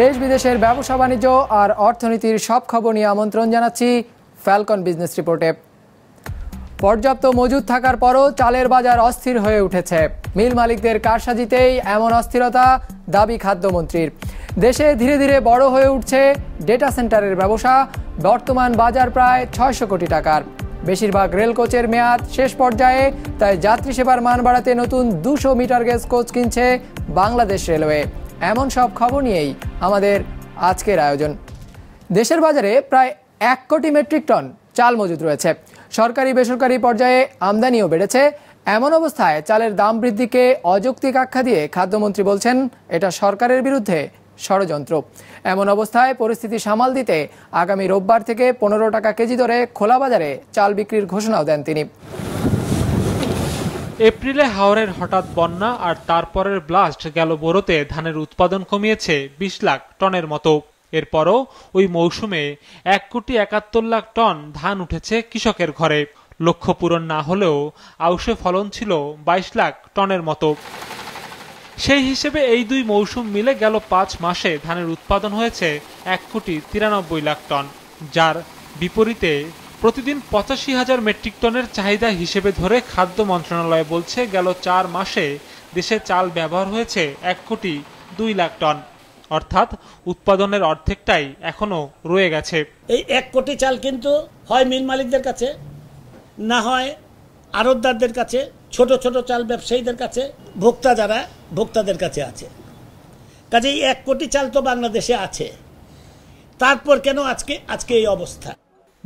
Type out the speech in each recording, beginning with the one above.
দেশ বিদেশের ব্যবসা বাণিজ্য আর অর্থনীতির সব খবর নিয়ে আমন্ত্রণ জানাচ্ছি ফ্যালকন বিজনেস রিপোর্টে পর্যাপ্ত মজুদ থাকার পরও চালের বাজার অস্থির হয়ে উঠেছে। মিল মালিকদের কারসাজিতেই এমন অস্থিরতা দাবি খাদ্যমন্ত্রীর। দেশে ধীরে ধীরে বড় হয়ে উঠছে ডেটা সেন্টারের ব্যবসা। বর্তমান বাজার প্রায় ছয়শো কোটি টাকার। বেশিরভাগ রেল কোচের মেয়াদ শেষ পর্যায়ে, তাই যাত্রী সেবার মান বাড়াতে নতুন দুশো মিটার গেজ কোচ কিনছে বাংলাদেশ রেলওয়ে। এমন সব খবর নিয়েই আমাদের আজকের আয়োজন। দেশের বাজারে প্রায় এক কোটি মেট্রিক টন চাল মজুদ রয়েছে। সরকারি বেসরকারি পর্যায়ে আমদানিও বেড়েছে। এমন অবস্থায় চালের দাম বৃদ্ধিকে অযৌক্তিক আখ্যা দিয়ে খাদ্যমন্ত্রী বলছেন, এটা সরকারের বিরুদ্ধে ষড়যন্ত্র। এমন অবস্থায় পরিস্থিতি সামাল দিতে আগামী রোববার থেকে পনেরো টাকা কেজি দরে খোলা বাজারে চাল বিক্রির ঘোষণাও দেন তিনি। এপ্রিলে হাওরের হঠাৎ বন্যা আর তারপরের ব্লাস্ট গেল বোরোতে ধানের উৎপাদন কমিয়েছে বিশ লাখ টনের মতো। এরপরও ওই মৌসুমে এক কোটি একাত্তর লাখ টন ধান উঠেছে কৃষকের ঘরে। লক্ষ্য পূরণ না হলেও আউশে ফলন ছিল বাইশ লাখ টনের মতো। সেই হিসেবে এই দুই মৌসুম মিলে গেল পাঁচ মাসে ধানের উৎপাদন হয়েছে এক কোটি তিরানব্বই লাখ টন, যার বিপরীতে প্রতিদিন পঁচাশি হাজার মেট্রিক টনের চাহিদা হিসেবে ধরে খাদ্য মন্ত্রণালয় বলছে গেল চার মাসে দেশে চাল ব্যবহার হয়েছে এক কোটি দুই লাখ টন। অর্থাৎ উৎপাদনের অর্ধেকটাই এখনও রয়ে গেছে। এই এক কোটি চাল কিন্তু হয় মিল মালিকদের কাছে, না হয় আড়তদারদের কাছে, ছোট ছোট চাল ব্যবসায়ীদের কাছে, ভোক্তা যারা ভোক্তাদের কাছে আছে। কাজে এই এক কোটি চাল তো বাংলাদেশে আছে। তারপর কেন আজকে আজকে এই অবস্থা?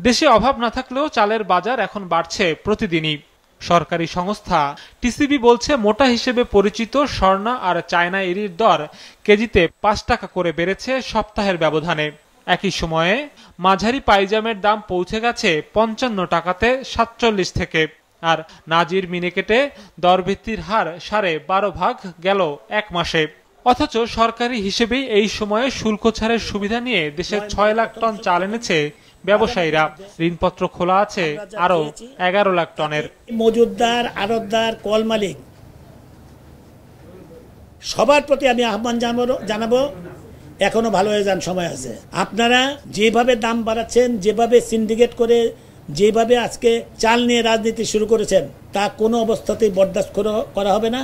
দেশে অভাব না থাকলেও চালের বাজার এখন বাড়ছে প্রতিদিনই। সরকারি সংস্থা টিসিবি বলছে মোটা হিসেবে পরিচিত স্বর্ণা আর চায়না এরির দর কেজিতে পাঁচ টাকা করে বেড়েছে সপ্তাহের ব্যবধানে। একই সময়ে মাঝারি পাইজামের দাম পৌঁছে গেছে পঞ্চান্ন টাকাতে সাতচল্লিশ থেকে। আর নাজির মিনিকেটে দরভিত্তির হার সাড়ে বারো ভাগ গেল এক মাসে। অথচ সরকারি হিসেবেই এই সময়ে শুল্ক ছাড়ের সুবিধা নিয়ে দেশের ছয় লাখ টন চাল এনেছে ব্যবসায়ীরা ঋণপত্র খোলা আছে আরও এগারো লাখ টনের। মজুদদার আড়তদার কল মালিক সবার প্রতি আমি আহ্বান জানাব এখনও ভালো হয়ে যান সময় আছে। আপনারা যেভাবে দাম বাড়াচ্ছেন যেভাবে সিন্ডিকেট করে যেভাবে আজকে চাল নিয়ে রাজনীতি শুরু করেছেন তা কোনো অবস্থাতেই বরদাস্ত করা হবে না।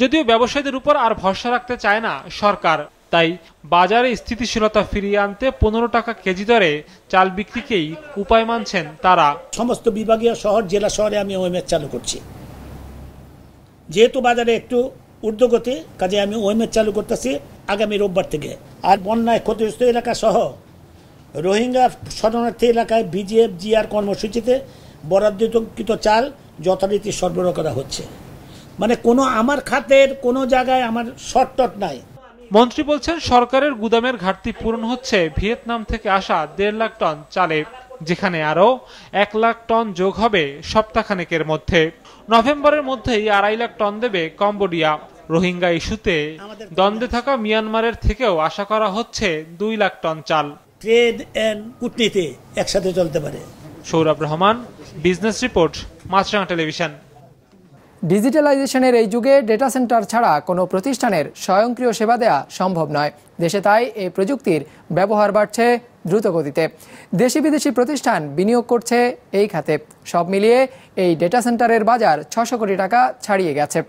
যদিও ব্যবসায়ীদের উপর আর ভরসা রাখতে চায় না সরকার তাই বাজারে স্থিতিশীলতা ফিরিয়ে আনতে পনেরো টাকা কেজি দরে চাল বিক্রিকেই উপায় মানছেন তারা। সমস্ত বিভাগীয় শহর, জেলা শহরে আমি ওএমএস চালু করছি। যেহেতু বাজারে একটু ঊর্ধ্বগতি, কাজে আমি ওএমএস চালু করতেছি আগামী রোববার থেকে। আর বন্যায় ক্ষতিগ্রস্ত এলাকা সহ রোহিঙ্গা শরণার্থী এলাকায় বিজিএফ জিআর কর্মসূচিতে বরাদ্দকৃত চাল যথারীতি সরবরাহ করা হচ্ছে। মানে কোনো আমার খাতের কোনো জায়গায় আমার শর্টটট নাই। মন্ত্রী বলছেন সরকারের গুদামের ঘাটতি পূরণ হচ্ছে। ভিয়েতনাম থেকে আসা দেড় লাখ টন চালে যেখানে আরও এক লাখ টন যোগ হবে সপ্তাহখানেকের মধ্যে। নভেম্বরের মধ্যেই আড়াই লাখ টন দেবে কম্বোডিয়া। রোহিঙ্গা ইস্যুতে দ্বন্দ্বে থাকা মিয়ানমারের থেকেও আশা করা হচ্ছে দুই লাখ টন চাল। ট্রেড অ্যান্ড কূটনীতি একসাথে চলতে পারে। Sourav Rahman business report Maasranga television. ডিজিটালাইজেশনের এই যুগে ডেটা সেন্টার ছাড়া কোনো প্রতিষ্ঠানের স্বয়ংক্রিয় সেবা দেওয়া সম্ভব নয়। দেশে তাই এই প্রযুক্তির ব্যবহার বাড়ছে দ্রুত গতিতে দেশি বিদেশি প্রতিষ্ঠান বিনিয়োগ করছে এই খাতে। সব মিলিয়ে এই ডেটা সেন্টারের বাজার ছশো কোটি টাকা ছাড়িয়ে গেছে।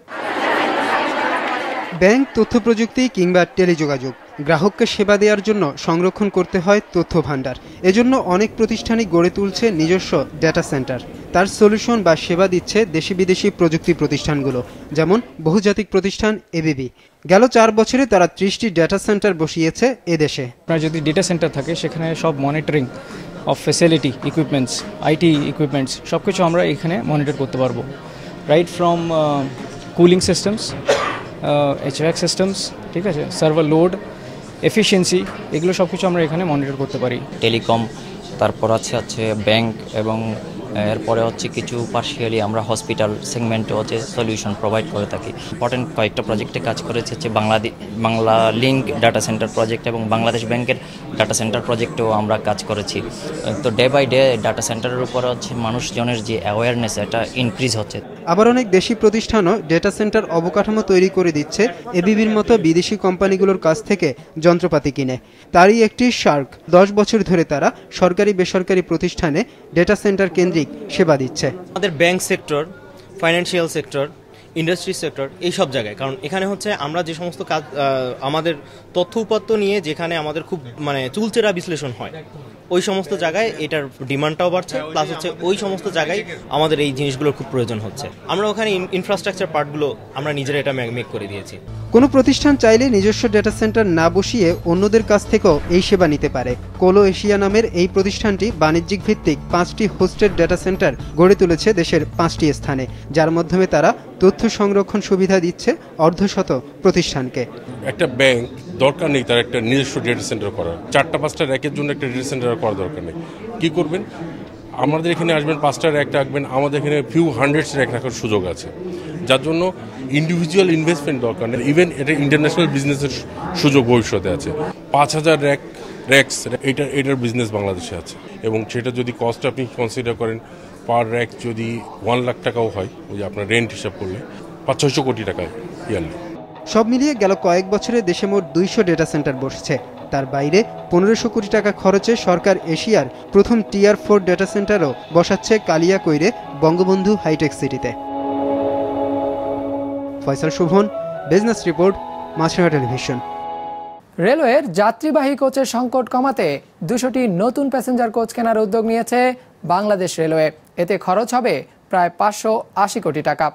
ব্যাংক, তথ্য প্রযুক্তি কিংবা টেলিযোগাযোগ। গ্রাহককে সেবা দেওয়ার জন্য সংরক্ষণ করতে হয় তথ্য ভাণ্ডার এজন্য অনেক প্রতিষ্ঠানই গড়ে তুলছে নিজস্ব ডেটা সেন্টার তার সলিউশন বা সেবা দিচ্ছে দেশি বিদেশি প্রযুক্তি প্রতিষ্ঠানগুলো, যেমন বহুজাতিক প্রতিষ্ঠান এবিবি। গেল চার বছরে তারা ত্রিশটি ডেটা সেন্টার বসিয়েছে এদেশে। আপনার যদি ডেটা সেন্টার থাকে, সেখানে সব monitoring of facility equipments IT equipments সব কিছু আমরা এখানে মনিটর করতে পারব। Right from cooling systems HVAC systems ঠিক আছে? সার্ভার লোড এফিসিয়েন্সি এগুলো সব কিছু আমরা এখানে মনিটর করতে পারি। টেলিকম, তারপর আছে হচ্ছে ব্যাংক এবং এরপরে হচ্ছে কিছু পার্শিয়ালি আমরা হসপিটাল সেগমেন্টে হচ্ছে সলিউশন প্রোভাইড করে থাকি। ইম্পর্টেন্ট কয়েকটা প্রজেক্টে কাজ করেছে হচ্ছে Bangladesh Banglalink data centre project এবং বাংলাদেশ ব্যাংকের ডাটা সেন্টার প্রজেক্টেও আমরা কাজ করেছি। তো ডে বাই ডে ডাটা সেন্টারের উপর হচ্ছে মানুষজনের যে অ্যাওয়ারনেস এটা ইনক্রিজ হচ্ছে। আবার অনেক দেশি প্রতিষ্ঠানও ডেটা সেন্টার অবকাঠামো তৈরি করে দিচ্ছে এবিবির মতো বিদেশি কোম্পানিগুলোর কাছ থেকে যন্ত্রপাতি কিনে। তারই একটি শার্ক দশ বছর ধরে তারা সরকারি বেসরকারি প্রতিষ্ঠানে ডেটা সেন্টার কেন্দ্রিক সেবা দিচ্ছে। আমাদের bank sector financial sector industry sector এই সব জায়গায়। কারণ এখানে হচ্ছে আমরা যে সমস্ত কাজ আমাদের তথ্য উপাত্ত নিয়ে যেখানে আমাদের খুব মানে চুলচেরা বিশ্লেষণ হয়, ওই সমস্ত জায়গায় এটার ডিমান্ডটাও বাড়ছে প্লাস হচ্ছে ওই সমস্ত জায়গায় আমাদের এই জিনিসগুলোর খুব প্রয়োজন হচ্ছে। আমরা ওখানে ইনফ্রাস্ট্রাকচার পার্টগুলো আমরা নিজেরা এটা মেক করে দিয়েছি। কোনো প্রতিষ্ঠান চাইলে নিজস্ব ডেটা সেন্টার না বসিয়ে অন্যদের কাছ থেকেও এই সেবা নিতে পারে। কোলো এশিয়া নামের এই প্রতিষ্ঠানটি বাণিজ্যিক ভিত্তিক পাঁচটি হোস্টেড ডেটা সেন্টার গড়ে তুলেছে দেশের পাঁচটি স্থানে, যার মাধ্যমে তারা তথ্য সংরক্ষণ সুবিধা দিচ্ছে অর্ধশত প্রতিষ্ঠানকে। একটা ব্যাংক দরকার নেই তার একটা নিজস্ব ডেটা সেন্টার করার। চারটা, পাঁচটা র্যাকের জন্য একটা ডেটা সেন্টার করার দরকার নেই। কি করবেন? আমাদের এখানে আসবেন, পাঁচটা র্যাক রাখবেন, আমাদের এখানে ফিউ হান্ড্রেডস র্যাক রাখার সুযোগ আছে। যার জন্য ইন্ডিভিজুয়াল ইনভেস্টমেন্ট দরকার নেই। ইভেন এটা ইন্টারন্যাশনাল বিজনেসের সুযোগ ভবিষ্যতে আছে। পাঁচ হাজার র্যাক র্যাক্স এটা, এটার বিজনেস বাংলাদেশে আছে। এবং সেটা যদি কস্ট আপনি কনসিডার করেন পার র্যাক যদি ওয়ান লাখ টাকাও হয় ওই যে আপনার রেন্ট হিসাব করলে পাঁচ ছয়শো কোটি টাকা ইয়ারলি সব মিলিয়ে গেল কয়েক বছরে দেশে মোট দুইশো ডেটা সেন্টার বসছে। তার বাইরে পনেরোশো কোটি টাকা খরচে সরকার এশিয়ার প্রথম টিয়ার ফোর ডেটা সেন্টারও বসাচ্ছে কালিয়াকৈরে বঙ্গবন্ধু হাইটেক সিটিতে Faisal Shovon business report Maasranga television রেলওয়ের যাত্রীবাহী কোচের সংকট কমাতে দুশোটি নতুন প্যাসেঞ্জার কোচ কেনার উদ্যোগ নিয়েছে বাংলাদেশ রেলওয়ে। এতে খরচ হবে প্রায় পাঁচশো আশি কোটি টাকা।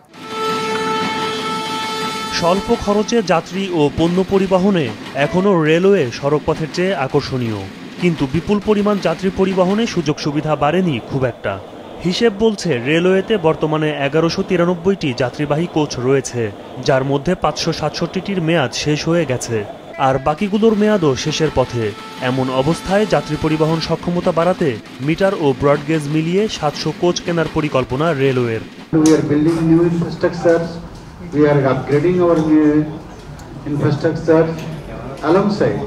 স্বল্প খরচে যাত্রী ও পণ্য পরিবহনে এখনও রেলওয়ে সড়কপথের চেয়ে আকর্ষণীয়। কিন্তু বিপুল পরিমাণ যাত্রী পরিবহনে সুযোগ সুবিধা বাড়েনি খুব একটা। হিসেব বলছে রেলওয়েতে বর্তমানে এগারোশো তিরানব্বইটি যাত্রীবাহী কোচ রয়েছে, যার মধ্যে পাঁচশো সাতষট্টিটির মেয়াদ শেষ হয়ে গেছে। আর বাকিগুলোর মেয়াদও শেষের পথে এমন অবস্থায় যাত্রী পরিবহন সক্ষমতা বাড়াতে মিটার ও ব্রডগেজ মিলিয়ে সাতশো কোচ কেনার পরিকল্পনা রেলওয়ের We are upgrading our infrastructure. Alongside,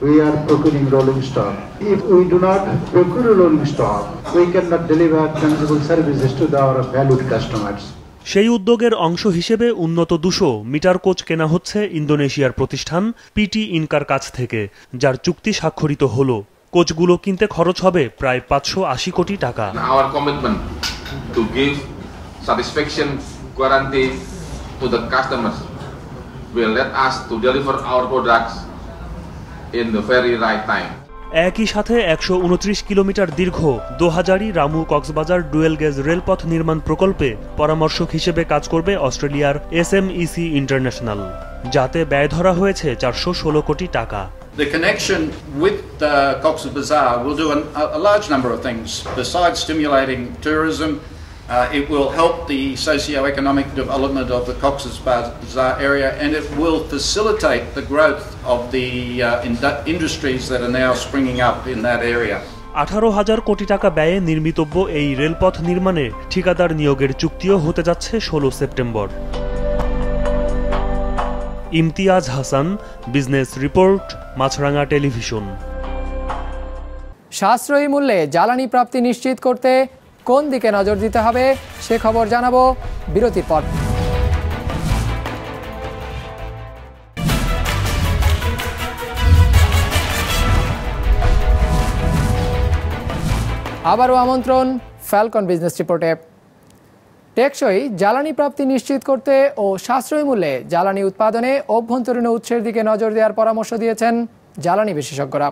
we are procuring rolling stock. If we do not procure rolling stock, we cannot deliver tangible services to the- our valued customers. সেই উদ্যোগের অংশ হিসেবে উন্নত দুশো মিটার কোচ কেনা হচ্ছে ইন্দোনেশিয়ার প্রতিষ্ঠান পিটি ইনকার কাছ থেকে, যার চুক্তি স্বাক্ষরিত হল কোচগুলো কিনতে খরচ হবে প্রায় পাঁচশো আশি কোটি টাকা will let us to deliver our products in the very right time. একই সাথে একশো উনত্রিশ কিলোমিটার দীর্ঘ দোহাজারি রামু কক্সবাজার ডুয়েল গেজ রেলপথ নির্মাণ প্রকল্পে পরামর্শক হিসেবে কাজ করবে অস্ট্রেলিয়ার এস এম ইসি ইন্টারন্যাশনাল যাতে ব্যয় ধরা হয়েছে চারশো ষোলো কোটি টাকা The connection with uh, Cox's Bazaar will do an, a, large number of things. Besides stimulating tourism, uh, it will help the socio-economic development of the Cox's Bazar area and it will facilitate the growth of the uh, indu- industries that are now springing up in that area. আঠারো হাজার কোটি টাকা ব্যয়ে নির্মিতব্য এই রেলপথ নির্মাণে ঠিকাদার নিয়োগের চুক্তিও হতে যাচ্ছে ষোলো September Imtiaz Hasan business report Maasranga television সাশ্রয়ী মূল্যে জ্বালানি প্রাপ্তি নিশ্চিত করতে কোন দিকে নজর দিতে হবে, সে খবর জানাব বিরতির পর। আবারও আমন্ত্রণ ফ্যালকন বিজনেস রিপোর্টে টেকসই জ্বালানি প্রাপ্তি নিশ্চিত করতে ও সাশ্রয়ী মূল্যে জ্বালানি উৎপাদনে অভ্যন্তরীণ উৎসের দিকে নজর দেওয়ার পরামর্শ দিয়েছেন জ্বালানি বিশেষজ্ঞরা।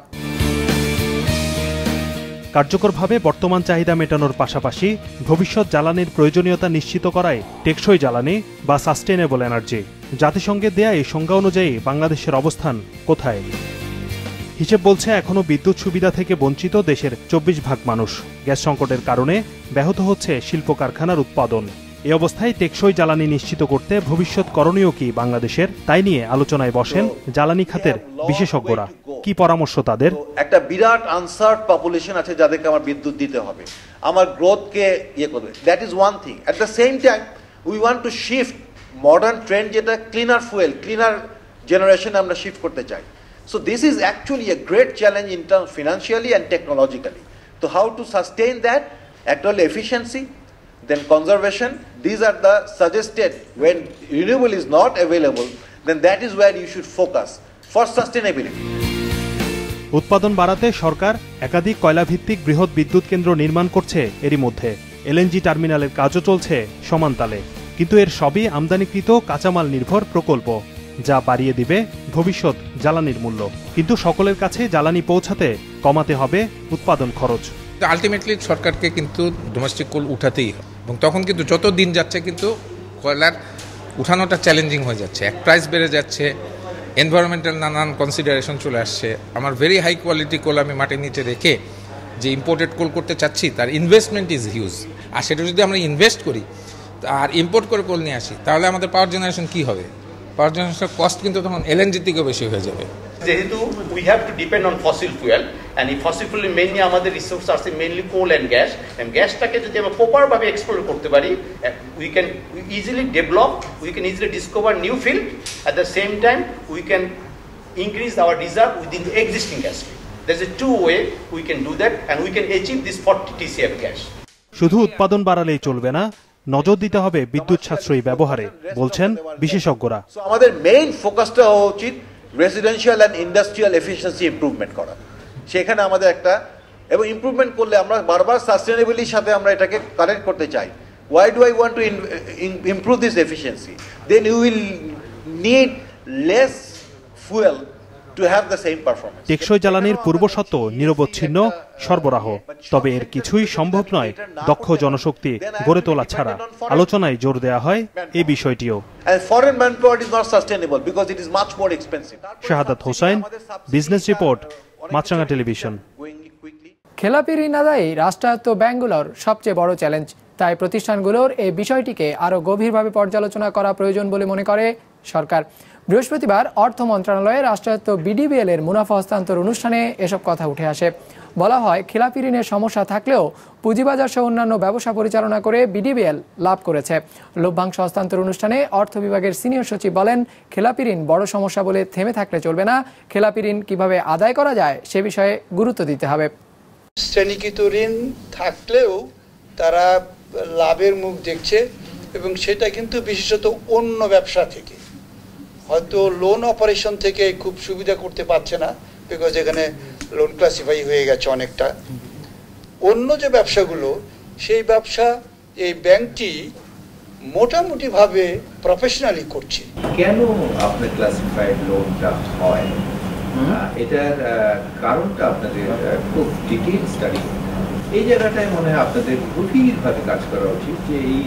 কার্যকরভাবে বর্তমান চাহিদা মেটানোর পাশাপাশি ভবিষ্যৎ জ্বালানির প্রয়োজনীয়তা নিশ্চিত করায় টেকসই জ্বালানি বা সাস্টেনেবল এনার্জি জাতিসংঘের দেয়া এই সংজ্ঞা অনুযায়ী বাংলাদেশের অবস্থান কোথায়? হিসেব বলছে এখনও বিদ্যুৎ সুবিধা থেকে বঞ্চিত দেশের চব্বিশ ভাগ মানুষ। গ্যাস সংকটের কারণে ব্যাহত হচ্ছে শিল্প কারখানার উৎপাদন। এ অবস্থায় টেকসই জ্বালানি নিশ্চিত করতে ভবিষ্যৎ করণীয় কি বাংলাদেশের? তাই নিয়ে আলোচনায় বসেন জ্বালানি খাতের বিশেষজ্ঞরা। কি পরামর্শ তাদের? একটা বিরাট আনসার্ড পপুলেশন আছে যাদেরকে আমার বিদ্যুৎ দিতে হবে। আমার গ্রোথকে ইয়ে করবে। That is one thing at the same time we want to shift modern trend যেটা ক্লিনার ফুয়েল ক্লিনার জেনারেশনে আমরা শিফট করতে চাই। So this is actually great challenge challenge in terms financially and technologically. So how to sustain that? Actually efficiency, then conservation. These are the suggested when renewable is not available, then that is where you should focus for sustainability. উৎপাদন বাড়াতে সরকার একাধিক কয়লাভিত্তিক বৃহৎ বিদ্যুৎ কেন্দ্র নির্মাণ করছে এরই মধ্যে এলএনজি টার্মিনালের কাজও চলছে সমানতালে কিন্তু এর সবই আমদানিকৃত কাঁচামাল নির্ভর প্রকল্প যা বাড়িয়ে দিবে ভবিষ্যৎ জ্বালানির মূল্য কিন্তু সকলের কাছে জ্বালানি পৌঁছাতে কমাতে হবে উৎপাদন খরচ আলটিমেটলি সরকারকে কিন্তু ডোমেস্টিক কোল উঠাতেই হবে এবং তখন কিন্তু যত দিন যাচ্ছে কিন্তু কয়লার উঠানোটা চ্যালেঞ্জিং হয়ে যাচ্ছে। এক প্রাইস বেড়ে যাচ্ছে এনভায়রনমেন্টাল নানান কনসিডারেশন চলে আসছে। আমার ভেরি হাই কোয়ালিটি কোল আমি মাটির নিচে রেখে যে ইম্পোর্টেড কোল করতে চাচ্ছি, তার ইনভেস্টমেন্ট ইজ হিউজ আর সেটা যদি আমরা ইনভেস্ট করি, আর ইম্পোর্ট করে কোল নিয়ে আসি, তাহলে আমাদের পাওয়ার জেনারেশন কী হবে? পাওয়ার জেনারেশনের কস্ট কিন্তু তখন এলএনজির থেকেও বেশি হয়ে যাবে। যেহেতু we have to depend on fossil fuel and এই ফসিল ফুয়েল মেনলি আমাদের রিসোর্স আছে mainly coal and gas and গ্যাসটাকে যদি আমরা প্রপারভাবে এক্সপ্লোর করতে পারি we can easily develop we can easily discover new field at the same time we can increase our reserve within the existing gas There's a two way we can do that and we can achieve this 40 TCF gas. শুধু উৎপাদন বাড়ালেই চলবে না নজর দিতে হবে বিদ্যুৎ সাশ্রয়ী ব্যবহারে বলছেন বিশেষজ্ঞরা আমাদের মেইন ফোকাসটা হওয়া উচিত residential and industrial efficiency improvement করা। সেখানে আমাদের একটা, এবং ইম্প্রুভমেন্ট করলে আমরা বারবার সাস্টেনেবিলির সাথে আমরা এটাকে কানেক্ট করতে চাই। Why do I want to improve this efficiency then you will need less fuel টেকসই জ্বালানির পূর্বশর্ত নিরবচ্ছিন্ন সরবরাহ। তবে এর কিছুই সম্ভব নয় দক্ষ জনশক্তি গড়ে তোলা ছাড়া। আলোচনায় জোর দেওয়া হয় এই বিষয়টিও। And foreign manpower is not sustainable because it is much more expensive. Shahadat Hossain business report Maasranga television খেলাপি ঋণ আদায়ী রাষ্ট্রায়ত্ত ব্যাংকগুলোর সবচেয়ে বড় চ্যালেঞ্জ। তাই প্রতিষ্ঠানগুলোর এই বিষয়টিকে আরও গভীরভাবে পর্যালোচনা করা প্রয়োজন বলে মনে করে সরকার। বৃহস্পতিবার অর্থ মন্ত্রণালয়ে রাষ্ট্রায়ত্ত বিডিবিএল এর মুনাফা হস্তান্তর অনুষ্ঠানে এসব কথা উঠে আসে। বলা হয় খেলাপি ঋণের সমস্যা থাকলেও পুঁজিবাজার সহ অন্যান্য ব্যবসা পরিচালনা করে বিডিবিএল লাভ করেছে। লভ্যাংশ হস্তান্তর অনুষ্ঠানে অর্থ বিভাগের সিনিয়র সচিব বলেন খেলাপি ঋণ বড় সমস্যা বলে থেমে থাকলে চলবে না। খেলাপি ঋণ কীভাবে আদায় করা যায় সে বিষয়ে গুরুত্ব দিতে হবে। শ্রেণীকৃত ঋণ থাকলেও তারা লাভের মুখ দেখছে এবং সেটা কিন্তু বিশেষত অন্য ব্যবসা থেকে। হয়তো লোন অপারেশন থেকে খুব সুবিধা করতে পারছে না বিকজ এখানে লোন ক্লাসিফাই হয়ে গেছে অনেকটা। অন্য যে ব্যবসাগুলো সেই ব্যবসা এই ব্যাংকটি মোটামুটিভাবে প্রফেশনালি করছে। কেন আপনার ক্লাসিফাইড লোন লোনটা হয় এটার কারণটা আপনাদের খুব ডিটেল স্টাডি এই জায়গাটায় মনে হয় আপনাদের গভীরভাবে কাজ করা উচিত যে এই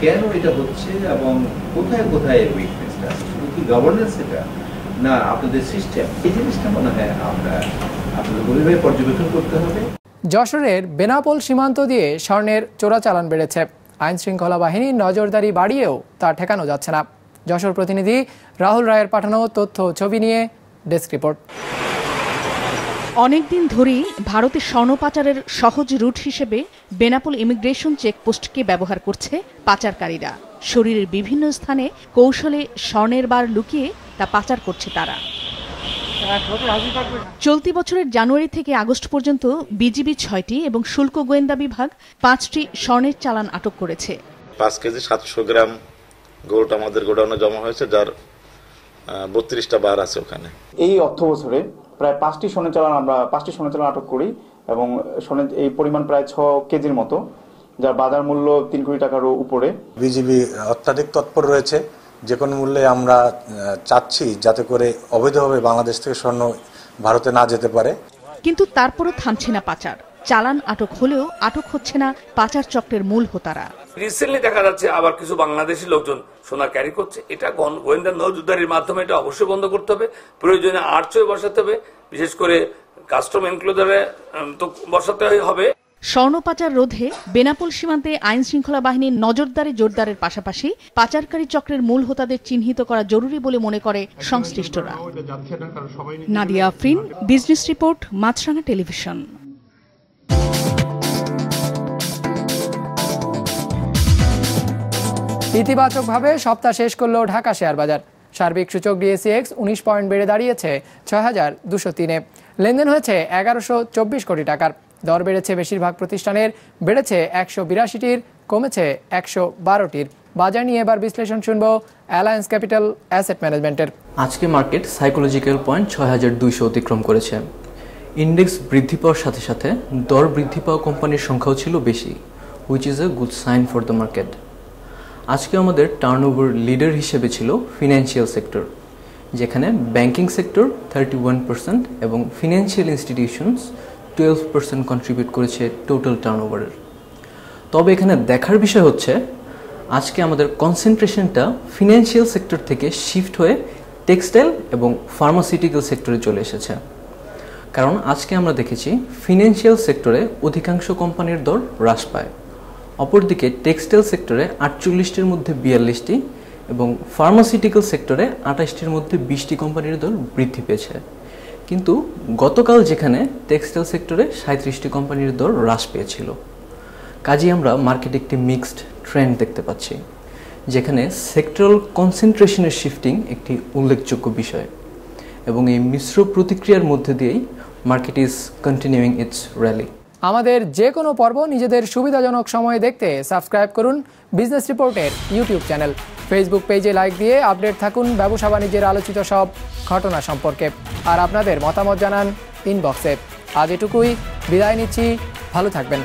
কেন এটা হচ্ছে এবং কোথায় কোথায় এর উইকনেসটা আছে? গভর্নেন্স এটা না আপনাদের সিস্টেম এই জিনিসটা মনে হয় আমরা আপনাদের গভীরভাবে পর্যবেক্ষণ করতে হবে। যশোরের বেনাপোল সীমান্ত দিয়ে স্বর্ণের চোরাচালান বেড়েছে। আইন শৃঙ্খলা বাহিনীর নজরদারি বাড়িয়েও তা ঠেকানো যাচ্ছে না। যশোর প্রতিনিধি রাহুল রায়ের পাঠানো তথ্য ছবি নিয়ে ডেস্ক রিপোর্ট। অনেকদিন ধরেই ভারতের স্বর্ণ পাচারের সহজ রুট হিসেবে বেনাপোল ইমিগ্রেশন চেকপোস্টকে ব্যবহার করছে পাচারকারীরা। শরীরের বিভিন্ন স্থানে কৌশলে স্বর্ণের বার লুকিয়ে তা পাচার করছে তারা। চলতি বছরের জানুয়ারি থেকে আগস্ট পর্যন্ত বিজিবি ছয়টি এবং শুল্ক গোয়েন্দা বিভাগ পাঁচটি স্বর্ণের চালান আটক করেছে। পাঁচ কেজি সাতশো গ্রাম গোল্ড আমাদের গোডাউনে জমা হয়েছে যার বত্রিশটা বার আছে ওখানে। এই অর্থ বছরে প্রায় পাঁচটি সোনের চালান আমরা পাঁচটি সোনের চালান আটক করি এবং সোনের এই পরিমাণ প্রায় ছ কেজির মতো। যার বাজার মূল্য তিন কোটি টাকারও উপরে। বিজিবি অত্যাধিক তৎপর রয়েছে। যে কোনো মূল্যে আমরা চাচ্ছি যাতে করে অবৈধভাবে বাংলাদেশ থেকে স্বর্ণ ভারতে না যেতে পারে। কিন্তু তারপরও থামছে না পাচার। চালান আটক হলেও আটক হচ্ছে না পাচার চক্রের মূল হোতারা। রিসেন্টলি দেখা যাচ্ছে আবার কিছু বাংলাদেশি লোকজন সোনা ক্যারি করছে। এটা গোয়েন্দা নজরদারির মাধ্যমে এটা অবশ্যই বন্ধ করতে হবে। প্রয়োজনে আর্চও বসাতে হবে। বিশেষ করে কাস্টম এনক্লোজারে তো বসাতে হবে। স্বর্ণ পাচার রোধে বেনাপোল সীমান্তে আইন শৃঙ্খলা বাহিনীর নজরদারি জোরদারের পাশাপাশি পাচারকারী চক্রের মূল হোতাদের চিহ্নিত করা জরুরি বলে মনে করে সংশ্লিষ্টরা। Nadia Afrin, business report, Maasranga television. ইতিবাচকভাবে সপ্তাহ শেষ করল ঢাকা শেয়ার বাজার। সার্বিক সূচক ডিএসিএক্স উনিশ পয়েন্ট বেড়ে দাঁড়িয়েছে ছয় হাজার দুশো তিনে। লেনদেন হয়েছে এগারোশো চব্বিশ কোটি টাকার। দর বেড়েছে বেশিরভাগ প্রতিষ্ঠানের, বেড়েছে একশো বিরাশিটির, কমেছে একশো বারোটির। বাজার নিয়ে এবার বিশ্লেষণ শুনব অ্যালায়েন্স ক্যাপিটাল অ্যাসেট ম্যানেজমেন্টের। আজকে মার্কেট সাইকোলজিক্যাল পয়েন্ট ছয় হাজার দুইশো অতিক্রম করেছে। ইন্ডেক্স বৃদ্ধি পাওয়ার সাথে সাথে দর বৃদ্ধি পাওয়া কোম্পানির সংখ্যাও ছিল বেশি which is a good sign for the market আজকে আমাদের টার্নওভার লিডার হিসেবে ছিল ফিনান্সিয়াল সেক্টর যেখানে banking sector thirty one percent এবং financial institutions twelve percent contribute করেছে টোটাল টার্নওভারের তবে এখানে দেখার বিষয় হচ্ছে, আজকে আমাদের কনসেন্ট্রেশনটা ফিনান্সিয়াল সেক্টর থেকে শিফট হয়ে টেক্সটাইল এবং ফার্মাসিউটিক্যাল সেক্টরে চলে এসেছে। কারণ আজকে আমরা দেখেছি ফিনান্সিয়াল সেক্টরে অধিকাংশ কোম্পানির দর হ্রাস পায়। অপরদিকে টেক্সটাইল সেক্টরে আটচল্লিশটির মধ্যে বিয়াল্লিশটি এবং ফার্মাসিউটিক্যাল সেক্টরে আঠাশটির মধ্যে বিশটি কোম্পানির দর বৃদ্ধি পেয়েছে। কিন্তু গতকাল যেখানে টেক্সটাইল সেক্টরে সাঁত্রিশটি কোম্পানির দর হ্রাস পেয়েছিল। কাজেই আমরা মার্কেটে একটি মিক্সড ট্রেন্ড দেখতে পাচ্ছি, যেখানে সেক্টরাল কনসেন্ট্রেশনের শিফটিং একটি উল্লেখযোগ্য বিষয় এবং এই মিশ্র প্রতিক্রিয়ার মধ্যে দিয়েই market is continuing its rally আমাদের যে কোনো পর্ব নিজেদের সুবিধাজনক সময়ে দেখতে সাবস্ক্রাইব করুন বিজনেস রিপোর্টের ইউটিউব চ্যানেল ফেসবুক পেজে লাইক দিয়ে আপডেট থাকুন ব্যবসা বাণিজ্যের আলোচিত সব ঘটনা সম্পর্কে। আর আপনাদের মতামত জানান ইনবক্সে আজ এটুকুই, বিদায় নিচ্ছি, ভালো থাকবেন।